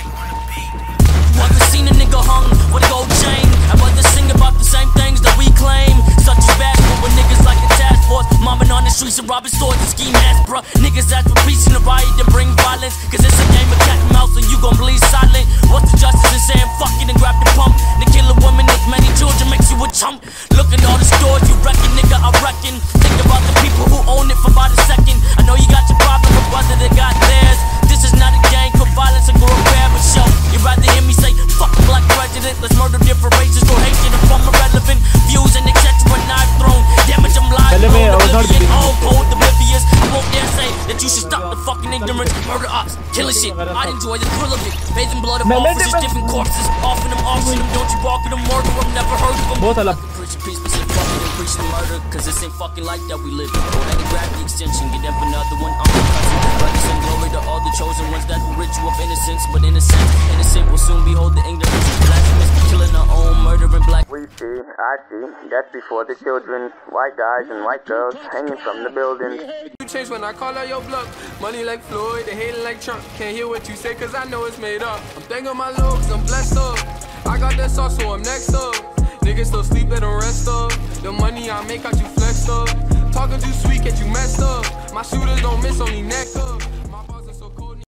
Never seen a nigga hung with a gold chain. I rather sing about the same things that we claim. Such as basketball with niggas like a task force. On the streets and robbing stores ski masks, bruh. Niggas ask for peace in the riot and bring violence. Cause it's a game of cat and mouse and you gon' bleed silent. What's the justice in saying fuck it and grab the pump? To kill a woman with many children makes you a chump. Look at all the stores you reckon, nigga, I reckon. You should stop the fucking ignorance. Murder ops, killing shit. I'd enjoy the thrill of it. Bathing blood of officers, different corpses. Offing them, offering them. Don't you walk with them, murder them. Never heard of them. Both are Preach peace, but still fucking preach murder. Cause this ain't fucking life that we live in. Go ahead and grab the extension. Get up another one. I'm glory to all the chosen ones that will rid you of innocence. But innocent, innocent will soon behold the ignorance see, I see, That's before the children, white guys and white girls hanging from the buildings. You change when I call out your bluff. Money like Floyd, they hating like Trump. Can't hear what you say cause I know it's made up. I'm thanking my looks, I'm blessed up. I got that sauce, so I'm next up. Niggas still sleep, let them rest up. The money I make got you flexed up. Talking too sweet, get you messed up. My shooters don't miss, only neck up.